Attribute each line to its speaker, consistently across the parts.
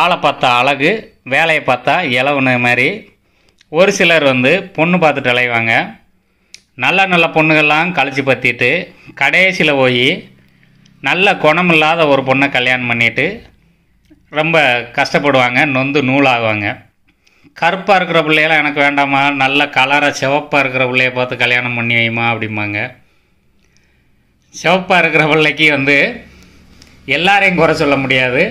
Speaker 1: ஆளை பார்த்தா அழகு வேலையை பார்த்தா இலவுன மாதிரி. ஒரு சிலர் வந்து பொண்ணு பார்த்துட்டு அலைவாங்க. நல்ல நல்ல பொண்ணுகள்லாம் கழிச்சு பற்றிட்டு கடைசியில் போய் நல்ல குணமில்லாத ஒரு பொண்ணை கல்யாணம் பண்ணிட்டு ரொம்ப கஷ்டப்படுவாங்க நொந்து நூலாகுவாங்க. கருப்பாக இருக்கிற பிள்ளையெல்லாம் எனக்கு வேண்டாமா நல்ல கலராக சிவப்பாக இருக்கிற பிள்ளைய பார்த்து கல்யாணம் பண்ணி வைமா அப்படிம்பாங்க. சிவப்பாக இருக்கிற பிள்ளைக்கு வந்து எல்லாரையும் குறை சொல்ல முடியாது.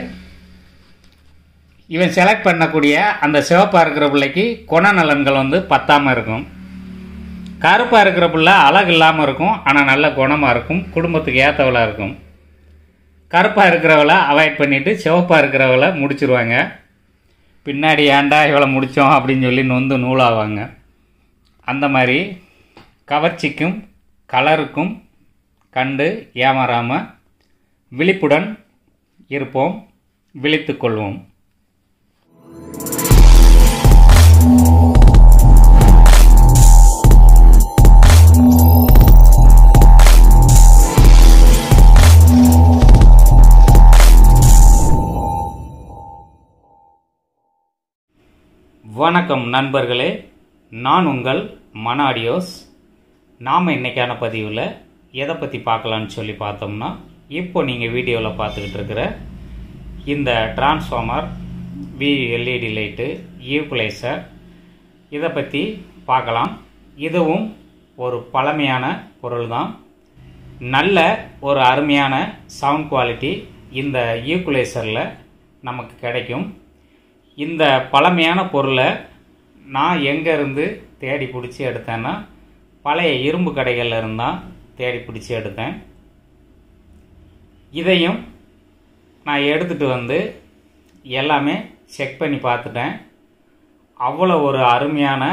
Speaker 1: இவன் செலக்ட் பண்ணக்கூடிய அந்த சிவப்பாக இருக்கிற பிள்ளைக்கு குணநலன்கள் வந்து பத்தாமல் இருக்கும். கருப்பாக இருக்கிற பிள்ளை அழகு இல்லாமல் இருக்கும் ஆனால் நல்ல குணமாக இருக்கும் குடும்பத்துக்கு ஏற்றவளாக இருக்கும். கருப்பாக இருக்கிறவளை அவாய்ட் பண்ணிவிட்டு சிவப்பாக இருக்கிறவளை முடிச்சிருவாங்க. பின்னாடி ஏன்டா இவளை முடித்தோம் அப்படின்னு சொல்லி நொந்து நூலாவாங்க. அந்த மாதிரி கவர்ச்சிக்கும் கலருக்கும் கண்டு ஏமாறாமல் விழிப்புடன் இருப்போம் விழித்து கொள்வோம். வணக்கம் நண்பர்களே நான் உங்கள் மனாடியோஸ். நாம் இன்றைக்கான பதிவில் எதை பற்றி பார்க்கலான்னு சொல்லி பார்த்தோம்னா இப்போ நீங்கள் வீடியோவில் பார்த்துக்கிட்டு இருக்கிற இந்த transformer V LED light equalizer இதை பற்றி பார்க்கலாம். இதுவும் ஒரு பழமையான பொருள் தான் நல்ல ஒரு அருமையான சவுண்ட் குவாலிட்டி இந்த ஈக்குலைசரில் நமக்கு கிடைக்கும். இந்த பழமையான பொருளை நான் எங்கேருந்து தேடி பிடிச்சி எடுத்தேன்னா பழைய இரும்பு கடைகளில் இருந்தால் தேடி பிடிச்சி எடுத்தேன். இதையும் நான் எடுத்துகிட்டு வந்து எல்லாமே செக் பண்ணி பார்த்துட்டேன். அவ்வளோ ஒரு அருமையான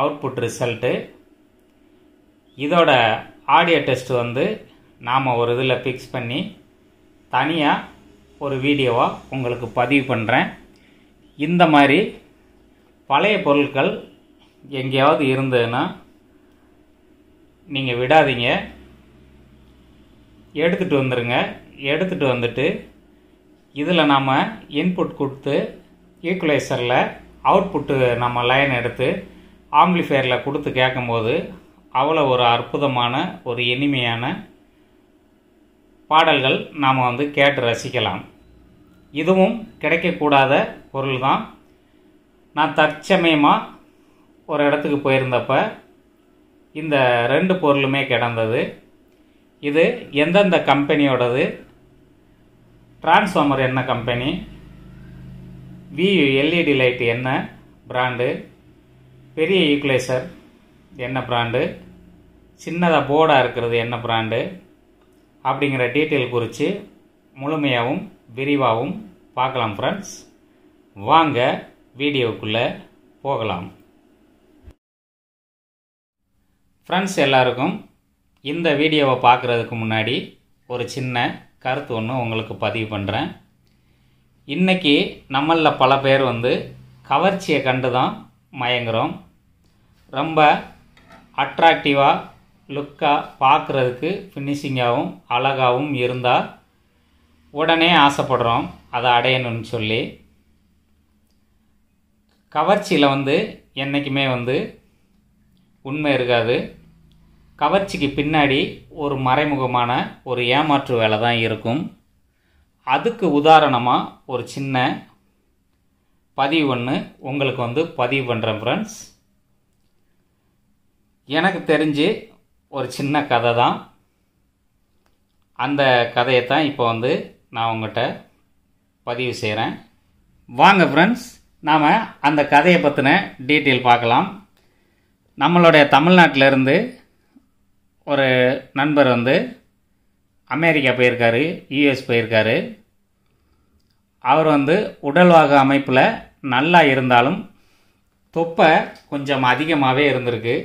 Speaker 1: அவுட்புட் ரிசல்ட்டு இதோட ஆடியோ டெஸ்ட் வந்து நாம் ஒரு இதில் ஃபிக்ஸ் பண்ணி தனியாக ஒரு வீடியோவாக உங்களுக்கு பதிவு பண்ணுறேன் இந்த மாதிரி பழைய பொருட்கள் எங்கேயாவது இருந்ததுன்னா நீங்கள் விடாதீங்க. எடுத்துகிட்டு வந்துடுங்க எடுத்துகிட்டு வந்துட்டு இதில் நாம் இன்புட் கொடுத்து ஈக்குவலைசரில் அவுட்புட்டு நம்ம லைன் எடுத்து ஆம்ப்ளிஃபயரில் கொடுத்து கேட்கும்போது அவ்வளோ ஒரு அற்புதமான ஒரு இனிமையான பாடல்கள் நாம் வந்து கேட்டு ரசிக்கலாம். இதுவும் கிடைக்கக்கூடாத பொருள் தான் நான் தற்சமயமாக ஒரு இடத்துக்கு போயிருந்தப்ப இந்த ரெண்டு பொருளுமே கிடந்தது. இது எந்தெந்த கம்பெனியோடது டிரான்ஸ்ஃபார்மர் என்ன கம்பெனி வி எல்இடி லைட் என்ன பிராண்டு பெரிய ஈக்குலைசர் என்ன பிராண்டு சின்னதாக போர்டாக இருக்கிறது என்ன பிராண்டு அப்படிங்கிற டீட்டெயில் குறித்து முழுமையாகவும் விரிவாகவும் பார்க்கலாம் ஃப்ரெண்ட்ஸ் வாங்க வீடியோவுக்குள்ளே போகலாம். ஃப்ரெண்ட்ஸ் எல்லாருக்கும் இந்த வீடியோவை பார்க்குறதுக்கு முன்னாடி ஒரு சின்ன கருத்து ஒன்று உங்களுக்கு பதிவு பண்ணுறேன் இன்றைக்கி நம்மளில் பல பேர் வந்து கவர்ச்சியை கண்டு தான் மயங்குறோம். ரொம்ப அட்ராக்டிவாக லுக்காக பார்க்குறதுக்கு ஃபினிஷிங்காகவும் அழகாகவும் இருந்தால் உடனே ஆசைப்படுறோம். அதை அடையணும்னு சொல்லி. கவர்ச்சியில் வந்து என்றைக்குமே வந்து உண்மை இருக்காது. கவர்ச்சிக்கு பின்னாடி ஒரு மறைமுகமான ஒரு ஏமாற்று வேலை தான் இருக்கும். அதுக்கு உதாரணமாக ஒரு சின்ன பதிவு ஒன்று உங்களுக்கு வந்து பதிவு பண்ணுறேன் ஃப்ரெண்ட்ஸ் எனக்கு தெரிஞ்சு ஒரு சின்ன கதை தான். அந்த கதையை தான் இப்போ வந்து நான் உங்கள்கிட்ட பதிவு செய்கிறேன் வாங்க ஃப்ரெண்ட்ஸ் நாம் அந்த கதையை பற்றின டீட்டெயில் பார்க்கலாம். நம்மளுடைய தமிழ்நாட்டிலேருந்து ஒரு நண்பர் வந்து அமெரிக்கா போயிருக்காரு யூஎஸ் போயிருக்காரு. அவர் வந்து உடல்வாக அமைப்பில் நல்லா இருந்தாலும் தொப்பை கொஞ்சம் அதிகமாகவே இருந்திருக்கு.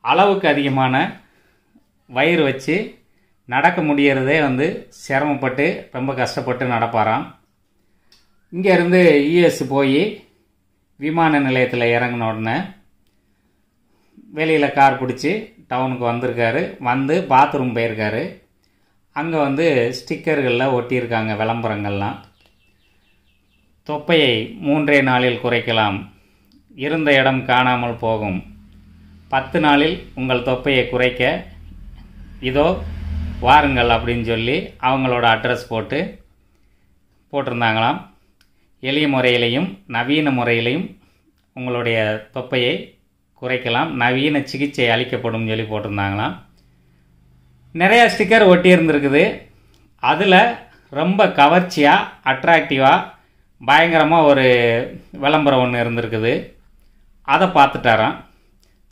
Speaker 1: அளவுக்கு அதிகமான வயிறு வச்சு நடக்க முடியறதே வந்து சிரமப்பட்டு ரொம்ப கஷ்டப்பட்டு நடப்பாராம். இங்கேருந்து யூஎஸ் போய் விமான நிலையத்தில் இறங்கின உடனே வெளியில் கார் பிடிச்சி டவுனுக்கு வந்திருக்காரு. வந்து பாத்ரூம் போயிருக்காரு. அங்கே வந்து ஸ்டிக்கர்களில் ஒட்டியிருக்காங்க விளம்பரங்கள்லாம். தொப்பையை மூன்றே நாளில் குறைக்கலாம். இருந்த இடம் காணாமல் போகும். பத்து நாளில் உங்கள் தொப்பையை குறைக்க இதோ வாருங்கள் அப்படின்னு சொல்லி அவங்களோட அட்ரஸ் போட்டு போட்டிருந்தாங்களாம். எளிய முறையிலையும் நவீன முறையிலையும் உங்களுடைய தொப்பையை குறைக்கலாம். நவீன சிகிச்சை அளிக்கப்படும் சொல்லி போட்டிருந்தாங்களாம். நிறையா ஸ்டிக்கர் ஒட்டியிருந்துருக்குது. அதில் ரொம்ப கவர்ச்சியாக அட்ராக்டிவாக பயங்கரமாக ஒரு விளம்பரம் ஒன்று இருந்திருக்குது. அதை பார்த்துட்டாராம்.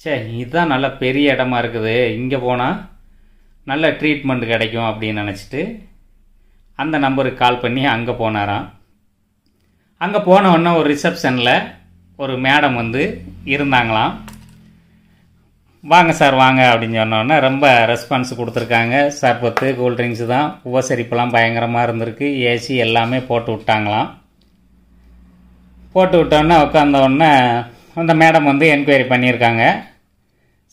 Speaker 1: சே இதுதான் நல்ல பெரிய இடமா இருக்குது. இங்கே போனால் நல்ல ட்ரீட்மெண்ட் கிடைக்கும் அப்படின்னு நினச்சிட்டு அந்த நம்பருக்கு கால் பண்ணி அங்கே போனாராம். அங்கே போன ஒரு ரிசப்ஷனில் ஒரு மேடம் வந்து இருந்தாங்களாம். வாங்க சார் வாங்க அப்படின்னு சொன்னோன்னே ரொம்ப ரெஸ்பான்ஸ் கொடுத்துருக்காங்க. சர்பத்து கூல்ட்ரிங்க்ஸ் தான். உபசரிப்பெல்லாம் பயங்கரமாக இருந்திருக்கு. ஏசி எல்லாமே போட்டு விட்டாங்களாம். போட்டு விட்டோன்னே உட்காந்தவுடனே அந்த மேடம் வந்து என்கொயரி பண்ணியிருக்காங்க.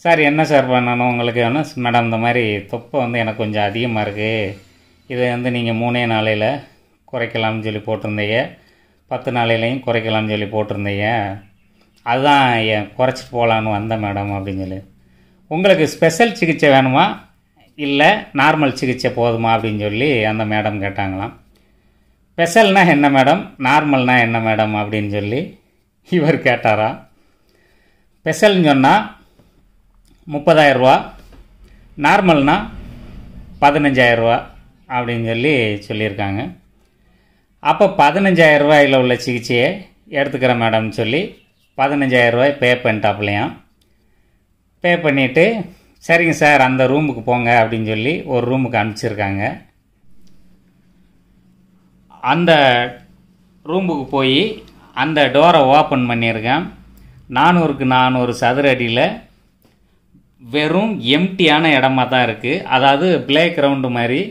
Speaker 1: சார் என்ன சார் பண்ணணும் உங்களுக்கு? மேடம் இந்த மாதிரி தொப்பை வந்து எனக்கு கொஞ்சம் அதிகமாக இருக்குது இதை வந்து நீங்கள் மூணே நாளையில் குறைக்கலாம்னு சொல்லி போட்டிருந்தீங்க. பத்து நாளையிலையும் குறைக்கலாம்னு சொல்லி போட்டிருந்தீங்க. அதுதான் என் குறைச்சிட்டு போகலான்னு வந்தேன் மேடம் அப்படின்னு சொல்லி. உங்களுக்கு ஸ்பெஷல் சிகிச்சை வேணுமா? இல்லை நார்மல் சிகிச்சை போதுமா அப்படின்னு சொல்லி அந்த மேடம் கேட்டாங்களாம். ஸ்பெஷல்னா என்ன மேடம் நார்மல்னா என்ன மேடம் அப்படின்னு சொல்லி இவர் கேட்டாரா? ஸ்பெஷல்னு சொன்னால் முப்பதாயிரரூவா நார்மல்னா பதினஞ்சாயிரரூவா அப்படின்னு சொல்லி சொல்லியிருக்காங்க. அப்போ பதினஞ்சாயிரம் ரூபாயில் உள்ள சிகிச்சையை எடுத்துக்கிறேன் மேடம்னு சொல்லி பதினஞ்சாயிரம் ரூபாய் பே பண்ணிட்டாப்லையாம் பே பண்ணிவிட்டு சரிங்க சார் அந்த ரூமுக்கு போங்க அப்படின்னு சொல்லி ஒரு ரூமுக்கு அனுப்பிச்சிருக்காங்க. அந்த ரூமுக்கு போய் அந்த டோரை ஓப்பன் பண்ணியிருக்கேன். நானூறுக்கு நானூறு சதுர அடியில் வெறும் எம்டியான இடமா தான் இருக்குது அதாவது பிளே கிரவுண்டு மாதிரி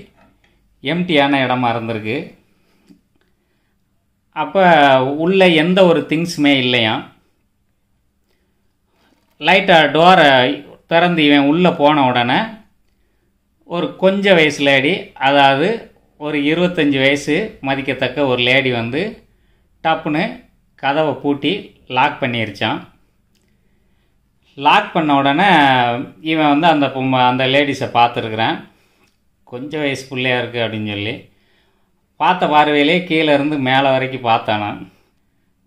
Speaker 1: எம்டியான இடமா இருந்திருக்கு. அப்போ உள்ள எந்த ஒரு திங்ஸுமே இல்லையாம். லைட்டாக டோரை திறந்து இவன் உள்ளே போன உடனே ஒரு கொஞ்ச வயசு லேடி அதாவது ஒரு இருபத்தஞ்சி வயசு மதிக்கத்தக்க ஒரு லேடி வந்து டப்புன்னு கதவை பூட்டி லாக் பண்ணிருச்சான் லாக் பண்ண உடனே இவன் வந்து அந்த பொம்மை அந்த லேடிஸை பார்த்துருக்குறேன். கொஞ்சம் வயசு பிள்ளையா இருக்குது அப்படின்னு சொல்லி. பார்த்த பார்வையிலே கீழே இருந்து மேலே வரைக்கும் பார்த்தானான்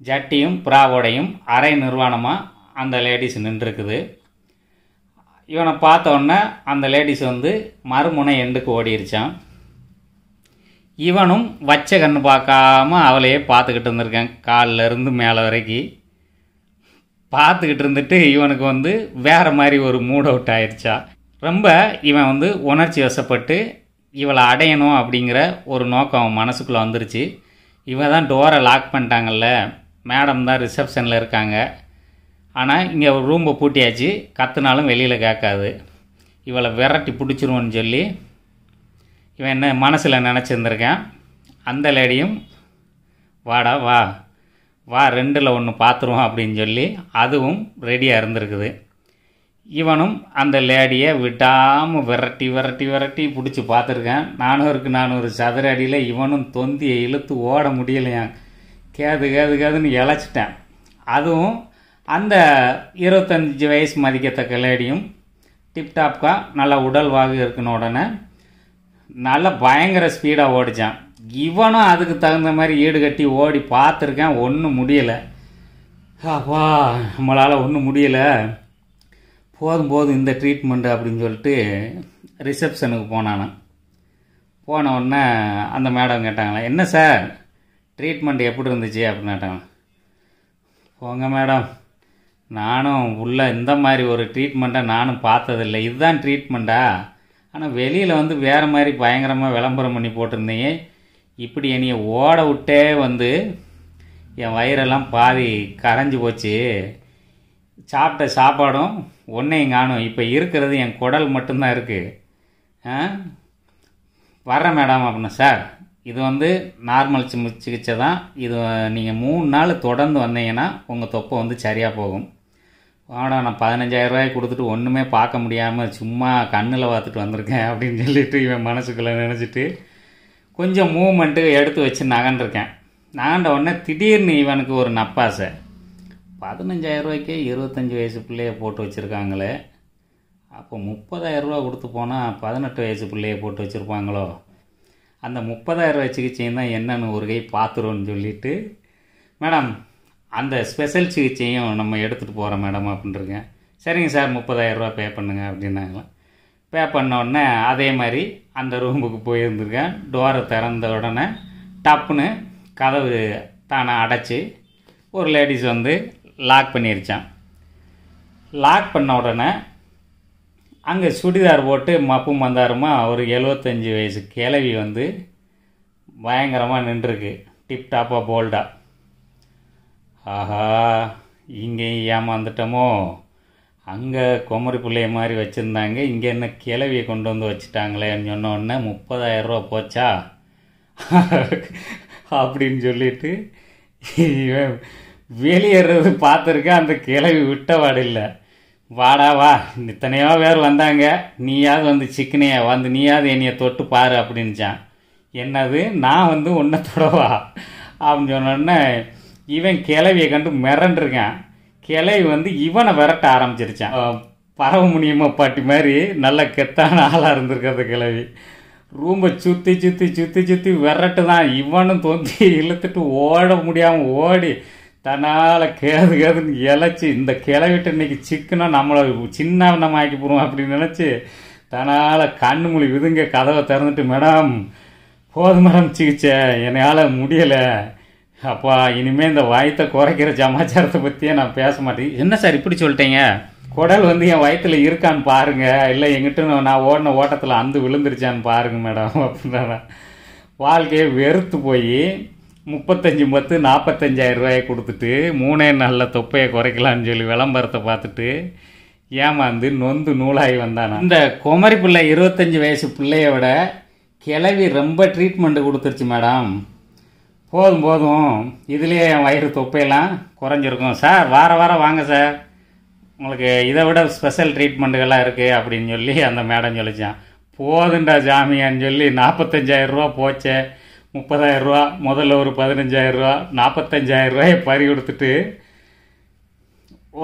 Speaker 1: ஜட்டியும் புறாவோடையும் அரை நிர்வாணமாக அந்த லேடிஸ் நின்றுருக்குது. இவனை பார்த்தோன்னே அந்த லேடிஸ் வந்து மறுமுனை எண்டுக்கு ஓடிருச்சான் இவனும் வச்ச கண்ணு பார்க்காம அவளையே பார்த்துக்கிட்டு இருந்திருக்கேன். காலில் இருந்து மேலே வரைக்கும் பார்த்துக்கிட்டு இருந்துட்டு இவனுக்கு வந்து வேறு மாதிரி ஒரு மூட் அவுட் ஆயிடுச்சா ரொம்ப இவன் வந்து உணர்ச்சி வசப்பட்டு இவளை அடையணும் அப்படிங்கிற ஒரு நோக்கம் அவன் மனசுக்குள்ளே வந்துருச்சு. இவன் தான் டோரை லாக் பண்ணிட்டாங்கல்ல. மேடம் தான் ரிசப்ஷனில் இருக்காங்க. ஆனால் இங்கே ரூம்பை பூட்டியாச்சு. கத்துனாலும் வெளியில் கேட்காது. இவளை விரட்டி பிடிச்சிருவோன்னு சொல்லி இவன் என்ன மனசில் நினச்சிருந்துருக்கேன். அந்த லேடியும் வாடா வா. வா ரெண்டில் ஒன்று பார்த்துருவோம் அப்படின்னு சொல்லி அதுவும் ரெடியாக இருந்திருக்குது. இவனும் அந்த லேடியை விடாமல் விரட்டி விரட்டி விரட்டி பிடிச்சி பார்த்துருக்கேன். நானூறுக்கு நானூறு சதுர அடியில் இவனும் தொந்தியை இழுத்து ஓட முடியலையான் கேது கேது கேதுன்னு இழைச்சிட்டேன். அதுவும் அந்த இருபத்தஞ்சி வயசு மதிக்கத்தக்க லேடியும் டிப்டாப்கா நல்ல உடல் வாகு இருக்குன உடனே நல்ல பயங்கர ஸ்பீடாக ஓடிச்சான். இவனும் அதுக்கு தகுந்த மாதிரி ஈடு கட்டி ஓடி பார்த்துருக்கேன். ஒன்றும் முடியலை. அப்பா நம்மளால் ஒன்றும் முடியலை. போதும் போதும் இந்த ட்ரீட்மெண்ட் அப்படின்னு சொல்லிட்டு ரிசப்ஷனுக்கு போனான் போன உடனே அந்த மேடம் கேட்டாங்களே என்ன சார் ட்ரீட்மெண்ட் எப்படி இருந்துச்சு? அப்படின்னு கேட்டாங்க போங்க மேடம் நானும் உள்ள இந்த மாதிரி ஒரு ட்ரீட்மெண்ட்டை நானும் பார்த்ததில்லை. இதுதான் ட்ரீட்மெண்ட்டா ஆனால் வெளியில் வந்து வேறு மாதிரி பயங்கரமாக விளம்பரம் பண்ணி போட்டிருந்தீங்க. இப்படி என்னைய ஓட விட்டே வந்து என் வயிறெல்லாம் பாதி கரைஞ்சி போச்சு. சாப்பிட்ட சாப்பாடும் ஒன்றையும் காணும். இப்போ இருக்கிறது என் குடல் மட்டும்தான் இருக்குது வர்றேன் மேடம் அப்படின்னா சார். இது வந்து நார்மல் சிகிச்சை தான். இது நீங்கள் மூணு நாள் தொடர்ந்து வந்தீங்கன்னா உங்கள் தொப்பை வந்து சரியாக போகும். வாடா நான் பதினஞ்சாயிரம் ரூபாய் கொடுத்துட்டு ஒன்றுமே பார்க்க முடியாமல் சும்மா கண்ணில் பார்த்துட்டு வந்திருக்கேன் அப்படின்னு சொல்லிட்டு இவன் மனசுக்குள்ளே நினச்சிட்டு கொஞ்சம் மூவ்மெண்ட்டு எடுத்து வச்சு நகண்டிருக்கேன் நகண்ட உடனே திடீர்னு இவனுக்கு ஒரு நப்பாசை. பதினஞ்சாயிரரூபாய்க்கே இருபத்தஞ்சி வயசு பிள்ளையை போட்டு வச்சுருக்காங்களே. அப்போ முப்பதாயிரரூபா கொடுத்து போனால் பதினெட்டு வயசு பிள்ளையை போட்டு வச்சுருப்பாங்களோ? அந்த முப்பதாயிரரூவா சிகிச்சையும் தான் என்னன்னு ஒரு கை பார்த்துருவோன்னு சொல்லிட்டு மேடம் அந்த ஸ்பெஷல் சிகிச்சையும் நம்ம எடுத்துகிட்டு போகிறோம் மேடம் அப்படின்ட்டுருக்கேன் சரிங்க சார் முப்பதாயிரம் ரூபா பே பண்ணுங்க அப்படின்னாங்களாம் பே பண்ண உடனே அதே மாதிரி அந்த ரூமுக்கு போயிருந்துருக்கேன் டோரை திறந்த உடனே டப்புன்னு கதவு தானே அடைச்சி ஒரு லேடிஸ் வந்து லாக் பண்ணிருச்சான் லாக் பண்ண உடனே அங்கே சுடிதார் போட்டு மப்பு மந்தாரமா ஒரு எழுபத்தஞ்சி வயசு கிழவி வந்து பயங்கரமாக நின்றுருக்கு. டிப்டாப்பாக போல்டாக ஆஹா இங்கே ஏமாந்துட்டோமோ? அங்கே குமரி பிள்ளைய மாதிரி வச்சுருந்தாங்க. இங்கே என்ன கிளவியை கொண்டு வந்து வச்சுட்டாங்களேன்னு சொன்ன உடனே முப்பதாயிரம் ரூபா போச்சா? அப்படின்னு சொல்லிட்டு வெளியேறது பார்த்துருக்கேன். அந்த கிளவி விட்டவாடு இல்லை வாடா வா. இத்தனையோ பேர் வந்தாங்க. நீயாவது வந்து சிக்கனையா வந்து நீயாவது என்னைய தொட்டு பாரு அப்படின்ச்சான் என்னது? நான் வந்து உன்னை தொடவா? அப்படின்னு சொன்னோடனே இவன் கிளவியை கண்டு மிரண்டிருக்கான். கிளவி வந்து இவனை விரட்ட ஆரம்பிச்சிருச்சான். பறவை முனியம்மா பாட்டி மாதிரி நல்ல கெத்தான ஆளாக இருந்திருக்கிறது கிளவி. ரூம்பை சுற்றி சுற்றி சுற்றி சுற்றி விரட்டு தான் இவனும் தொந்தி இழுத்துட்டு ஓட முடியாமல் ஓடி தன்னால் கேது கேதுன்னு இழைச்சி இந்த கிளவிட்டு இன்னைக்கு சிக்கனா நம்மளை சின்ன நம்ம ஆக்கி போடுவோம் அப்படின்னு நினச்சி தன்னால் கண்ணு மொழி விதுங்க கதவை திறந்துட்டு மேடம் போதும் மேடம் சிகிச்சை. என்னால் முடியலை. அப்பா இனிமேல் இந்த வாயத்தை குறைக்கிற சமாச்சாரத்தை பற்றியே நான் பேச மாட்டேன். என்ன சார் இப்படி சொல்லிட்டீங்க? குடல் வந்து என் வயிற்றுல இருக்கான்னு பாருங்க. இல்லை எங்கிட்ட நான் ஓடின ஓட்டத்தில் அந்து விழுந்துருச்சான்னு பாருங்க மேடம். அப்படின்னா வாழ்க்கையை வெறுத்து போய் முப்பத்தஞ்சு பத்து நாற்பத்தஞ்சாயிரம் ரூபாயை கொடுத்துட்டு மூணே நல்ல தொப்பையை குறைக்கலான்னு சொல்லி விளம்பரத்தை பார்த்துட்டு ஏமாந்து நொந்து நூலாகி வந்தானா? இந்த குமரி பிள்ளை இருபத்தஞ்சி வயசு பிள்ளைய விட கிளவி ரொம்ப ட்ரீட்மெண்ட் கொடுத்துருச்சு மேடம். போதும் போதும் இதுலேயே என் வயிறு தொப்பையெல்லாம் குறைஞ்சிருக்கும். சார் வார வாரம் வாங்க சார். உங்களுக்கு இதை விட ஸ்பெஷல் ட்ரீட்மெண்ட்டுகள்லாம் இருக்குது அப்படின்னு சொல்லி அந்த மேடம் சொல்லிச்சான். போதுண்டா ஜாமியான்னு சொல்லி நாற்பத்தஞ்சாயிரரூவா போச்சே. முப்பதாயிரரூவா முதல்ல ஒரு பதினஞ்சாயிரரூவா ரூபா பறி கொடுத்துட்டு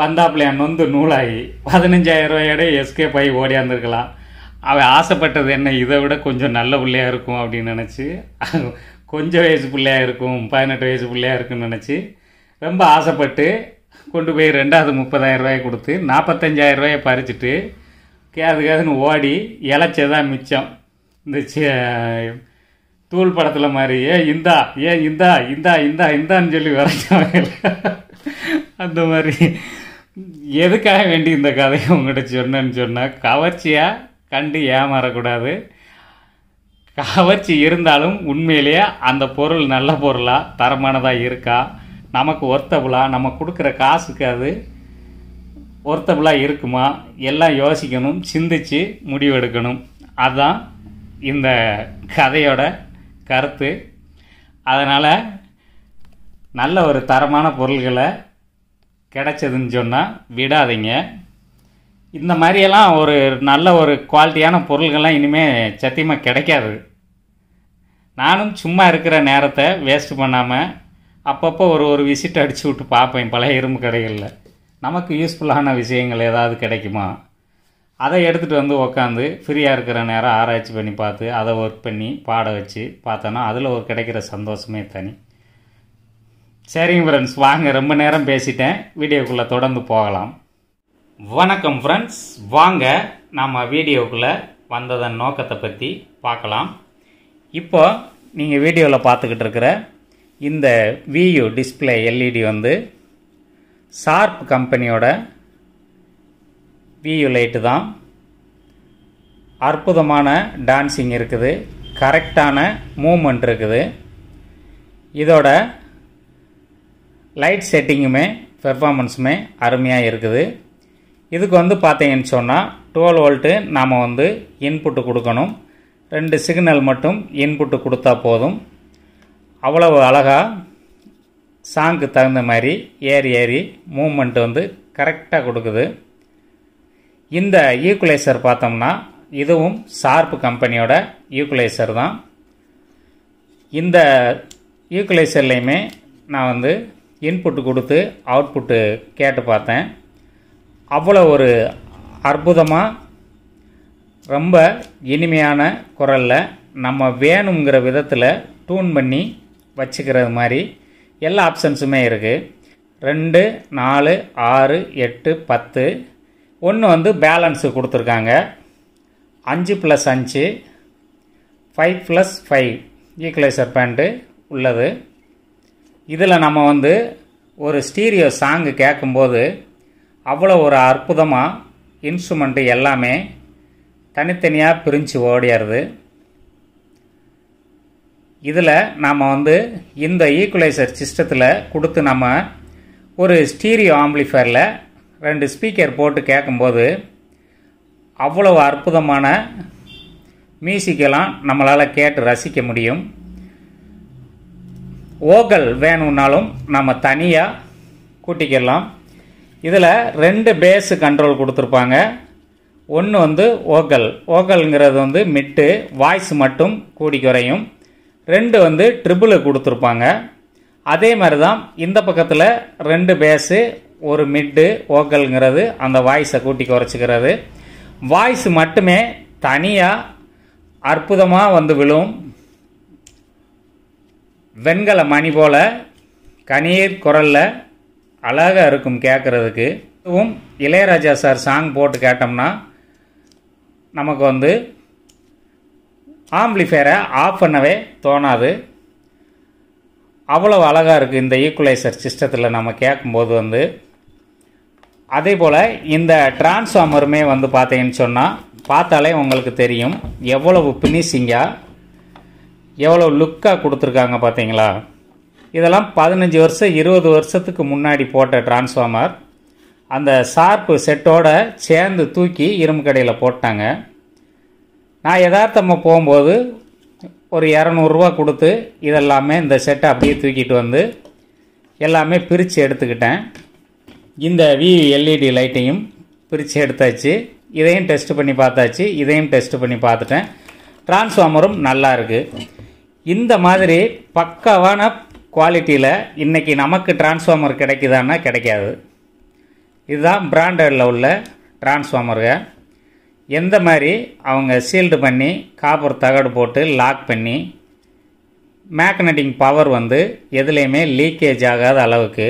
Speaker 1: வந்தாப்புலையா நொந்து நூலாகி பதினஞ்சாயிரரூவாயோட எஸ்கேப் ஆகி ஓடியாந்துருக்கலாம் அவன் ஆசைப்பட்டது என்ன? இதை விட கொஞ்சம் நல்ல பிள்ளையாக இருக்கும் அப்படின்னு நினச்சி கொஞ்சம் வயசு பிள்ளையா இருக்கும் பதினெட்டு வயசு பிள்ளையா இருக்குன்னு நினச்சி ரொம்ப ஆசைப்பட்டு கொண்டு போய் ரெண்டாவது முப்பதாயிரம் ரூபாயை கொடுத்து நாற்பத்தஞ்சாயிரம் ரூபாயை பறிச்சுட்டு கேது கேதுன்னு ஓடி இழைச்சதான் மிச்சம். இந்த தூள் படத்தில் மாதிரி ஏ இந்தா ஏ இந்தா இந்தா இந்தா இந்தான்னு சொல்லி வரைச்சாங்க அந்த மாதிரி. எதுக்காக வேண்டி இந்த கதையை உங்கள்கிட்ட சொன்னேன்னு சொன்னால் கவர்ச்சியாக கண்டு ஏமாறக்கூடாது. கவர்ச்சி இருந்தாலும் உண்மையிலேயே அந்த பொருள் நல்ல பொருளாக தரமானதாக இருக்கா? நமக்கு ஒர்த்தபுளா நம்ம கொடுக்குற காசுக்கு அது ஒர்த்தபுளாக இருக்குமா? எல்லாம் யோசிக்கணும் சிந்திச்சு முடிவெடுக்கணும். அதுதான் இந்த கதையோட கருத்து. அதனால் நல்ல ஒரு தரமான பொருள்களை கிடைச்சதுன்னு சொன்னால் விடாதீங்க. இந்த மாதிரியெல்லாம் ஒரு நல்ல ஒரு குவாலிட்டியான பொருள்கள்லாம் இனிமேல் சத்தியமாக கிடைக்காது. நானும் சும்மா இருக்கிற நேரத்தை வேஸ்ட் பண்ணாமல் அப்பப்போ ஒரு ஒரு விசிட் அடிச்சு விட்டு பார்ப்பேன் பழைய இரும்பு கடைகளில். நமக்கு யூஸ்ஃபுல்லான விஷயங்கள் ஏதாவது கிடைக்குமா? அதை எடுத்துகிட்டு வந்து உக்காந்து ஃப்ரீயாக இருக்கிற நேரம் ஆராய்ச்சி பண்ணி பார்த்து அதை ஒர்க் பண்ணி பாட வச்சு பார்த்தோன்னா அதில் ஒரு கிடைக்கிற சந்தோஷமே தனி. சரிங்க ஃப்ரெண்ட்ஸ் வாங்க ரொம்ப நேரம் பேசிட்டேன். வீடியோக்குள்ளே தொடர்ந்து போகலாம். வணக்கம் ஃப்ரெண்ட்ஸ் வாங்க நம்ம வீடியோக்குள்ளே வந்ததன் நோக்கத்தை பற்றி பார்க்கலாம். இப்போ நீங்கள் வீடியோவில் பார்த்துக்கிட்டு இருக்கிற இந்த வியூ டிஸ்ப்ளே எல்இடி வந்து ஷார்ப் கம்பெனியோட வியூ லைட்டு தான். அற்புதமான டான்சிங் இருக்குது. கரெக்டான மூமெண்ட் இருக்குது. இதோட லைட் செட்டிங்குமே பெர்ஃபார்மன்ஸுமே அருமையாக இருக்குது. இதுக்கு வந்து பார்த்தீங்கன்னு சொன்னால் டுவெல் வோல்ட்டு நாம் வந்து இன்புட்டு கொடுக்கணும். ரெண்டு சிக்னல் மட்டும் இன்புட்டு கொடுத்தா போதும். அவ்வளவு அழகாக சாங்க்கு தகுந்த மாதிரி ஏறி ஏறி மூமெண்ட் வந்து கரெக்டாக கொடுக்குது. இந்த ஈக்குலைசர் பார்த்தோம்னா இதுவும் ஷார்ப் கம்பெனியோட ஈக்குலைசர் தான். இந்த ஈக்குவலைசர்லேயுமே நான் வந்து இன்புட்டு கொடுத்து அவுட்புட்டு கேட்டு பார்த்தேன். அவ்வளோ ஒரு அற்புதமாக ரொம்ப இனிமையான குரலில் நம்ம வேணுங்கிற விதத்தில் டூன் பண்ணி வச்சுக்கிறது மாதிரி எல்லா ஆப்ஷன்ஸுமே இருக்குது ரெண்டு நாலு ஆறு எட்டு பத்து. ஒன்று வந்து பேலன்ஸு கொடுத்துருக்காங்க. அஞ்சு ப்ளஸ் அஞ்சு five plus five equalizer band உள்ளது. இதில் நம்ம வந்து ஒரு ஸ்டீரியோ சாங்கு கேட்கும்போது அவ்வளோ ஒரு அற்புதமாக இன்ஸ்ட்ருமெண்ட்டு எல்லாமே தனித்தனியாக பிரிஞ்சு ஓடிடுறது இதில் நாம் வந்து இந்த ஈக்குவலைசர் சிஸ்டத்தில் கொடுத்து நம்ம ஒரு ஸ்டீரியோ ஆம்பிளிஃபயரில் ரெண்டு ஸ்பீக்கர் போட்டு கேட்கும்போது அவ்வளவு அற்புதமான மியூசிக்கெல்லாம் நம்மளால் கேட்டு ரசிக்க முடியும். ஓகல் வேணும்னாலும் நம்ம தனியாக கூட்டிக்கலாம் இதில் ரெண்டு பேஸு கண்ட்ரோல் கொடுத்துருப்பாங்க. ஒன்று வந்து ஓக்கல் ஓக்கல்ங்கிறது வந்து மிட்டு வாய்ஸ் மட்டும் கூடி குறையும். ரெண்டு வந்து ட்ரிபிள் கொடுத்துருப்பாங்க. அதே மாதிரி தான் இந்த பக்கத்தில் ரெண்டு பேஸு ஒரு மிட்டு ஓக்கல்ங்கிறது அந்த வாய்ஸை கூட்டி குறைச்சிக்கிறது. வாய்ஸ் மட்டுமே தனியாக அற்புதமாக வந்து விழும். வெண்கல மணி போல் கணீர் குரலில் அழகாக இருக்கும் கேட்குறதுக்கு இதுவும் இளையராஜா சார் சாங் போட்டு கேட்டோம்னா நமக்கு வந்து ஆம்பிளிஃபயரை ஆஃப் பண்ணவே தோணாது. அவ்வளோ அழகாக இருக்குது இந்த ஈக்குவலைசர் சிஸ்டத்தில் நம்ம கேட்கும்போது வந்து. அதே போல் இந்த டிரான்ஸ்ஃபார்மருமே வந்து பார்த்தீங்கன்னு சொன்னால் பார்த்தாலே உங்களுக்கு தெரியும். எவ்வளவு ஃபினிஷிங்காக எவ்வளோ லுக்காக கொடுத்துருக்காங்க பார்த்தீங்களா இதெல்லாம் பதினஞ்சு வருஷம் இருபது வருஷத்துக்கு முன்னாடி போட்ட டிரான்ஸ்ஃபார்மர் அந்த ஷார்ப்பு செட்டோட சேர்ந்து தூக்கி இரும்பு கடையில் போட்டாங்க. நான் யதார்த்தமாக போகும்போது ஒரு இரநூறுவா கொடுத்து இதெல்லாமே இந்த செட்டை அப்படியே தூக்கிட்டு வந்து எல்லாமே பிரித்து எடுத்துக்கிட்டேன். இந்த வி எல்இடி லைட்டையும் பிரித்து எடுத்தாச்சு. இதையும் டெஸ்ட் பண்ணி பார்த்தாச்சு. இதையும் டெஸ்ட் பண்ணி பார்த்துட்டேன். டிரான்ஸ்ஃபார்மரும் நல்லா இருக்குது இந்த மாதிரி பக்காவான குவாலிட்டியில் இன்றைக்கி நமக்கு டிரான்ஸ்ஃபார்மர் கிடைக்குதான்னா கிடைக்காது. இதுதான் பிராண்டடில் உள்ள டிரான்ஸ்ஃபார்மருங்க எந்த மாதிரி அவங்க சீல்டு பண்ணி காப்பர் தகடு போட்டு லாக் பண்ணி மேக்னட்டிங் பவர் வந்து எதுலேயுமே லீக்கேஜ் ஆகாத அளவுக்கு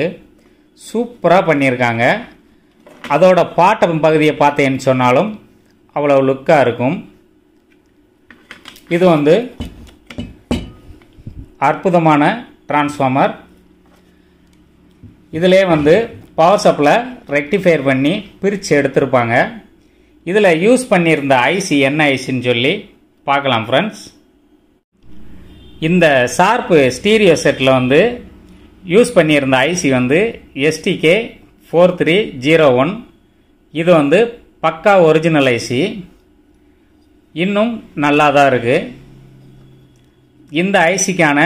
Speaker 1: சூப்பராக பண்ணியிருக்காங்க. அதோட பாட்டம் பகுதியை பார்த்தேன்னு சொன்னாலும் அவ்வளோ லுக்காக இருக்கும். இது வந்து அற்புதமான டிரான்ஸ்ஃபார்மர் இதிலே வந்து பவர் சப்ளை ரெக்டிஃபையர் பண்ணி பிரித்து எடுத்திருப்பாங்க. இதில் யூஸ் பண்ணியிருந்த ஐசி என்ன ஐசின்னு சொல்லி பார்க்கலாம் ஃப்ரெண்ட்ஸ் இந்த ஷார்ப்பு ஸ்டீரியோ செட்டில் வந்து யூஸ் பண்ணியிருந்த ஐசி வந்து STK four three zero one இது வந்து பக்கா ஒரிஜினல் ஐசி இன்னும் நல்லா தான் இருக்குது இந்த ஐசிக்கான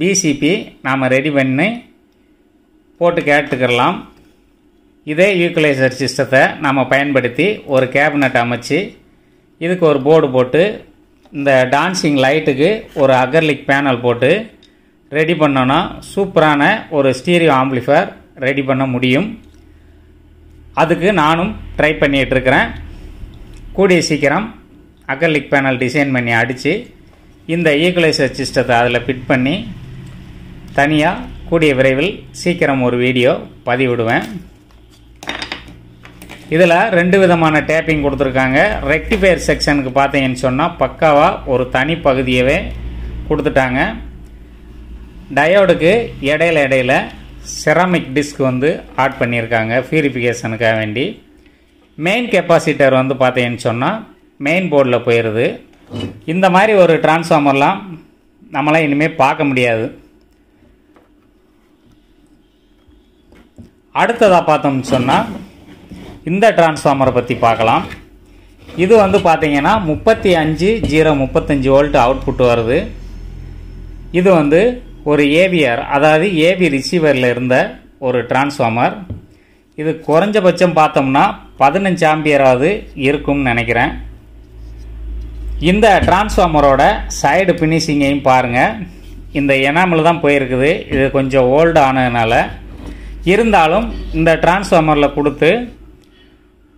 Speaker 1: பிசிபி நாம் ரெடி பண்ணி போட்டு கேட்டுக்கிறலாம் இதே ஈக்குவலைசர் சிஸ்டத்தை நாம் பயன்படுத்தி ஒரு கேபினட் அமைச்சு இதுக்கு ஒரு போர்டு போட்டு இந்த டான்சிங் லைட்டுக்கு ஒரு அகர்லிக் பேனல் போட்டு ரெடி பண்ணோன்னா சூப்பரான ஒரு ஸ்டீரியோ ஆம்பிளிஃபயர் ரெடி பண்ண முடியும். அதுக்கு நானும் ட்ரை பண்ணிகிட்ருக்கிறேன் கூடிய சீக்கிரம் அகர்லிக் பேனல் டிசைன் பண்ணி அடித்து இந்த ஈக்குவலைசர் சிஸ்டத்தை அதில் ஃபிட் பண்ணி தனியாக கூடிய விரைவில் சீக்கிரம் ஒரு வீடியோ பதிவிடுவேன். இதில் ரெண்டு விதமான டேப்பிங் கொடுத்துருக்காங்க. ரெக்டிஃபையர் செக்ஷனுக்கு பார்த்தீங்கன்னு சொன்னால் பக்காவாக ஒரு தனி பகுதியவே கொடுத்துட்டாங்க. டயோடுக்கு இடையில இடையில செராமிக் டிஸ்க் வந்து ஆட் பண்ணியிருக்காங்க பியூரிஃபிகேஷனுக்காக வேண்டி. மெயின் கெப்பாசிட்டர் வந்து பார்த்தீங்கன்னு சொன்னால் மெயின் போர்டில் போயிடுது இந்த மாதிரி ஒரு டிரான்ஸ்ஃபார்மர்லாம் நம்மளாம் இனிமேல் பார்க்க முடியாது. அடுத்ததாக பார்த்தோம்னு சொன்னால் இந்த டிரான்ஸ்ஃபார்மரை பற்றி பார்க்கலாம். இது வந்து பார்த்தீங்கன்னா முப்பத்தி அஞ்சு ஜீரோ முப்பத்தஞ்சு வோல்ட் அவுட்புட் வருது. இது வந்து ஒரு ஏவிஆர் அதாவது ஏவி ரிசீவரில் இருந்த ஒரு டிரான்ஸ்ஃபார்மர் இது குறைஞ்சபட்சம் பார்த்தோம்னா பதினஞ்சு ஆம்பியராவது இருக்கும்னு நினைக்கிறேன். இந்த டிரான்ஸ்ஃபார்மரோட சைடு ஃபினிஷிங்கையும் பாருங்கள் இந்த எனாமில் தான் போயிருக்குது. இது கொஞ்சம் ஓல்டு ஆனதுனால. இருந்தாலும் இந்த டிரான்ஸ்ஃபார்மரில் கொடுத்து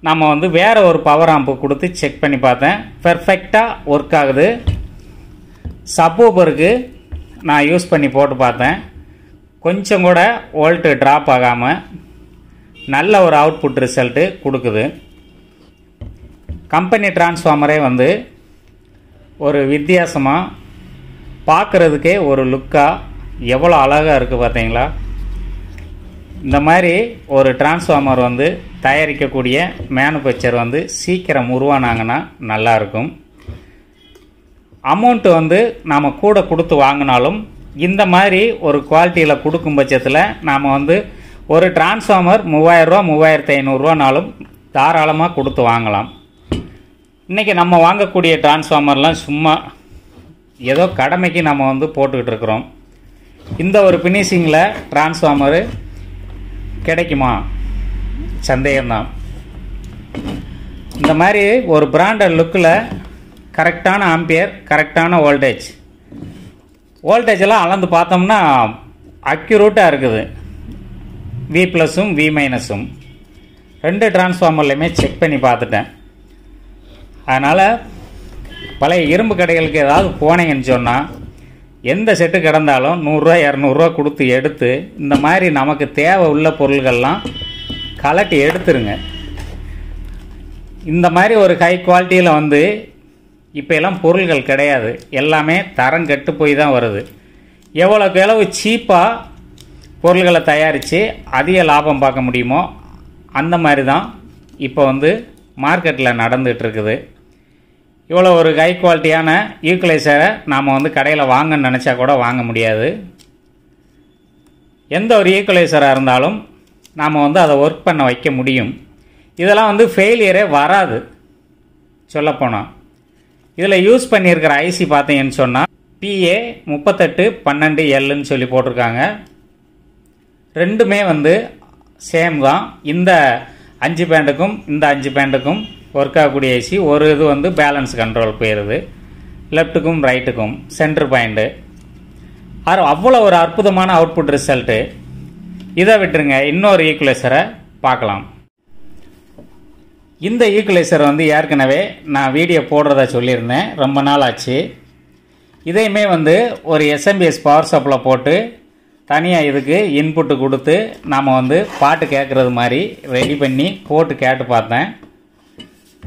Speaker 1: நம்ம வந்து வேறு ஒரு பவர் ஆம்பு கொடுத்து செக் பண்ணி பார்த்தேன். பெர்ஃபெக்டாக ஒர்க் ஆகுது. சப்போபருக்கு நான் யூஸ் பண்ணி போட்டு பார்த்தேன். கொஞ்சம் கூட வோல்ட்டு ட்ராப் ஆகாமல் நல்ல ஒரு அவுட்புட் ரிசல்ட்டு கொடுக்குது. கம்பெனி டிரான்ஸ்ஃபார்மரே வந்து ஒரு வித்தியாசமாக பார்க்குறதுக்கே ஒரு லுக்காக எவ்வளோ அழகாக இருக்குது பார்த்தீங்களா? இந்த மாதிரி ஒரு டிரான்ஸ்ஃபார்மர் வந்து தயாரிக்கக்கூடிய மேனுஃபேக்சர் வந்து சீக்கிரம் உருவானாங்கன்னா நல்லாயிருக்கும் அமௌண்ட்டு வந்து நாம் கூட கொடுத்து வாங்கினாலும் இந்த மாதிரி ஒரு குவாலிட்டியில் கொடுக்கும் பட்சத்தில் நாம் வந்து ஒரு டிரான்ஸ்ஃபார்மர் மூவாயிரரூவா மூவாயிரத்து ஐநூறுரூவானாலும் தாராளமாக கொடுத்து வாங்கலாம். இன்றைக்கி நம்ம வாங்கக்கூடிய டிரான்ஸ்ஃபார்மர்லாம் சும்மா ஏதோ கடமைக்கு நம்ம வந்து போட்டுக்கிட்டு இருக்கிறோம். இந்த ஒரு ஃபினிஷிங்கில் டிரான்ஸ்ஃபார்மரு கிடைக்குமா? சந்தேகம்தான். இந்த மாதிரி ஒரு பிராண்டட் லுக்கில் கரெக்டான ஆம்பியர் கரெக்டான வோல்டேஜ் ஓல்டேஜ் எல்லாம் அளந்து பார்த்தோம்னா அக்யூரேட்டாக இருக்குது. வி ப்ளஸும் வி மைனஸும் ரெண்டு டிரான்ஸ்ஃபார்மர்லையுமே செக் பண்ணி பார்த்துட்டேன். அதனால் பழைய இரும்பு கடைகளுக்கு ஏதாவது போனீங்கன்னு சொன்னால் எந்த செட்டு கிடந்தாலும் நூறுரூவா இரநூறுவா கொடுத்து எடுத்து இந்த மாதிரி நமக்கு தேவை உள்ள பொருள்கள்லாம் கலட்டி எடுத்துருங்க. இந்த மாதிரி ஒரு ஹை குவாலிட்டியில் வந்து இப்போ எல்லாம் பொருள்கள் கிடையாது. எல்லாமே தரம் கெட்டு போய் தான் வருது. எவ்வளோக்கு எவ்வளவு சீப்பாக பொருள்களை தயாரித்து அதிக லாபம் பார்க்க முடியுமோ அந்த மாதிரி தான் இப்போ வந்து மார்க்கெட்டில் நடந்துகிட்ருக்குது இவ்வளோ ஒரு ஹை குவாலிட்டியான ஈக்குவலைசரை நாம் வந்து கடையில் வாங்கன்னு நினச்சா கூட வாங்க முடியாது. எந்த ஒரு ஈக்குவலைசராக இருந்தாலும் நாம் வந்து அதை ஒர்க் பண்ண வைக்க முடியும். இதெல்லாம் வந்து ஃபெயிலியரே வராது. சொல்லப்போனால் இதில் யூஸ் பண்ணியிருக்கிற ஐசி பார்த்தீங்கன்னு சொன்னால் பிஏ முப்பத்தெட்டு பன்னெண்டு எல்லுன்னு சொல்லி போட்டிருக்காங்க. ரெண்டுமே வந்து சேம் தான். இந்த அஞ்சு பேண்டுக்கும் இந்த அஞ்சு பேண்டுக்கும் ஒர்க் ஆகக்கூடிய ஏசி ஒரு இது வந்து பேலன்ஸ் கண்ட்ரோல் போயிடுது லெஃப்ட்டுக்கும் ரைட்டுக்கும் சென்டர் பாயிண்ட்டு அது அவ்வளோ ஒரு அற்புதமான அவுட்புட் ரிசல்ட்டு இதை விட்டுருங்க இன்னொரு ஈக்குவலைசரை பார்க்கலாம். இந்த ஈக்குவலைசர் வந்து ஏற்கனவே நான் வீடியோ போடுறதா சொல்லியிருந்தேன். ரொம்ப நாள் ஆச்சு. இதையுமே வந்து ஒரு எஸ்எம்பிஎஸ் பவர் சப்ளை போட்டு தனியாக இதுக்கு இன்புட்டு கொடுத்து நாம் வந்து பாட்டு கேட்குறது மாதிரி ரெடி பண்ணி போட்டு கேட்டு பார்த்தேன்.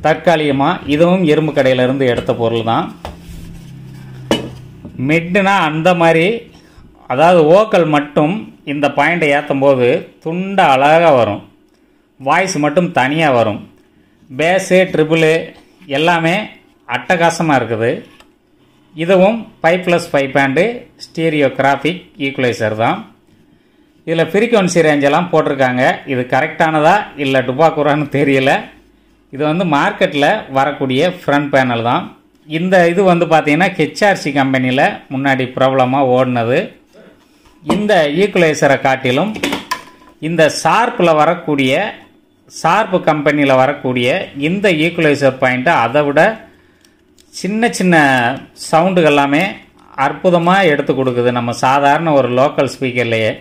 Speaker 1: தற்காலிகமாக இதுவும் இரும்பு கடையிலேருந்து எடுத்த பொருள் தான் மிட்னா அந்த மாதிரி அதாவது ஓக்கல் மட்டும் இந்த பாயிண்டை ஏற்றும் போது துண்ட அழகாக வரும். வாய்ஸ் மட்டும் தனியாக வரும். பேஸு ட்ரிபிளு எல்லாமே அட்டகாசமாக இருக்குது. இதுவும் five plus five band stereo graphic equalizer தான். இதில் ஃப்ரீக்குவன்சி ரேஞ்செல்லாம் போட்டிருக்காங்க. இது கரெக்டானதா இல்லை டுபாக்குறான்னு தெரியல. இது வந்து மார்க்கெட்டில் வரக்கூடிய ஃப்ரண்ட் பேனல் தான். இந்த இது வந்து பார்த்தீங்கன்னா ஹெச்ஆர்சி கம்பெனியில் முன்னாடி ப்ராப்ளமாக ஓடினது. இந்த ஈக்குலைசரை காட்டிலும் இந்த ஷார்ப்பில் வரக்கூடிய ஷார்ப்பு கம்பெனியில் வரக்கூடிய இந்த ஈக்குவலைசர் பாயிண்ட்டை அதை விட சின்ன சின்ன சவுண்டுகள் எல்லாமே அற்புதமாக எடுத்து கொடுக்குது நம்ம சாதாரண ஒரு லோக்கல் ஸ்பீக்கர்லேயே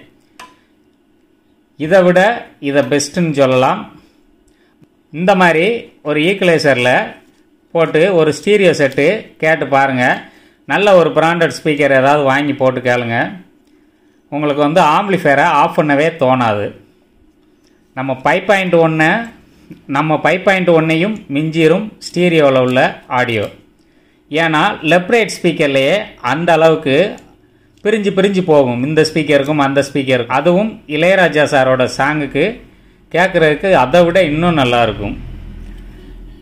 Speaker 1: இதை விட இதை பெஸ்ட்டுன்னு சொல்லலாம். இந்த மாதிரி ஒரு ஈக்குவலைசரில் போட்டு ஒரு ஸ்டீரியோ செட்டு கேட்டு பாருங்கள் நல்ல ஒரு பிராண்டட் ஸ்பீக்கர் ஏதாவது வாங்கி போட்டு கேளுங்க. உங்களுக்கு வந்து ஆம்ப்ளிஃபயரை ஆஃப் பண்ணவே தோணாது. நம்ம பைப் பாயிண்ட் ஒன்று நம்ம பைப் பாயிண்ட் ஒன்னையும் மிஞ்சிரும் ஸ்டீரியோவில் உள்ள ஆடியோ ஏன்னா லெப்ரேட் ஸ்பீக்கர்லேயே அந்த அளவுக்கு பிரிஞ்சு பிரிஞ்சு போகும். இந்த ஸ்பீக்கருக்கும் அந்த ஸ்பீக்கருக்கும் அதுவும் இளையராஜா சாரோட சாங்குக்கு கேட்குறதுக்கு அதை விட இன்னும் நல்லா இருக்கும்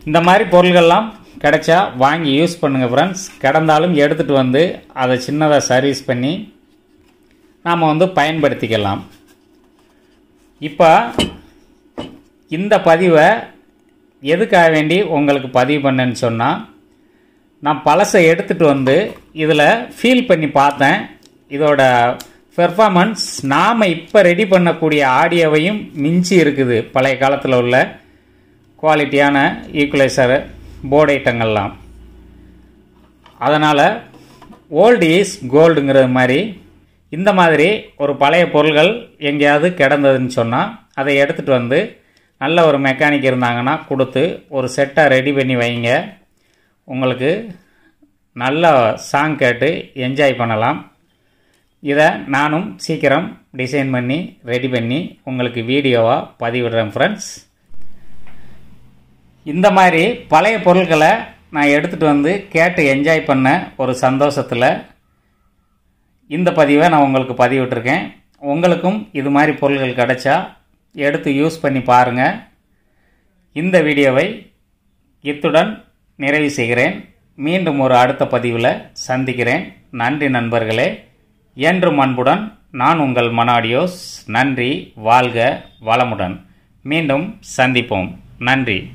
Speaker 1: இந்த மாதிரி பொருள்கள்லாம் கிடைச்சா வாங்கி யூஸ் பண்ணுங்கள் ஃப்ரெண்ட்ஸ் கிடந்தாலும் எடுத்துகிட்டு வந்து அதை சின்னதாக சர்வீஸ் பண்ணி நாம் வந்து பயன்படுத்திக்கலாம். இப்போ இந்த பதிவை எதுக்காக வேண்டி உங்களுக்கு பதிவு பண்ணேன்னு சொன்னால் நான் பழசை எடுத்துகிட்டு வந்து இதில் ஃபீல் பண்ணி பார்த்தேன். இதோட பெர்ஃபார்மன்ஸ் நாம் இப்போ ரெடி பண்ணக்கூடிய ஆடியோவையும் மிஞ்சி இருக்குது. பழைய காலத்தில் உள்ள குவாலிட்டியான ஈக்குவலைசர் போர்டு ஐட்டங்கள்லாம். அதனால் ஓல்டு இஸ் கோல்டுங்கிறது மாதிரி இந்த மாதிரி ஒரு பழைய பொருள்கள் எங்கேயாவது கிடந்ததுன்னு சொன்னால் அதை எடுத்துகிட்டு வந்து நல்ல ஒரு மெக்கானிக் இருந்தாங்கன்னா கொடுத்து ஒரு செட்டை ரெடி பண்ணி வைங்க. உங்களுக்கு நல்ல சாங் கேட்டு என்ஜாய் பண்ணலாம். இதை நானும் சீக்கிரம் டிசைன் பண்ணி ரெடி பண்ணி உங்களுக்கு வீடியோவாக பதிவிடுறேன் ஃப்ரெண்ட்ஸ் இந்த மாதிரி பழைய பொருட்களை நான் எடுத்துகிட்டு வந்து கேட்டு என்ஜாய் பண்ண ஒரு சந்தோஷத்தில் இந்த பதிவை நான் உங்களுக்கு பதிவிட்டிருக்கேன். உங்களுக்கும் இது மாதிரி பொருட்கள் கிடைச்சா எடுத்து யூஸ் பண்ணி பாருங்கள் இந்த வீடியோவை இத்துடன் நிறைவு செய்கிறேன். மீண்டும் ஒரு அடுத்த பதிவில் சந்திக்கிறேன். நன்றி நண்பர்களே. என்றும் அன்புடன் நான் உங்கள் மனாடியோஸ். நன்றி வாழ்க வளமுடன். மீண்டும் சந்திப்போம். நன்றி.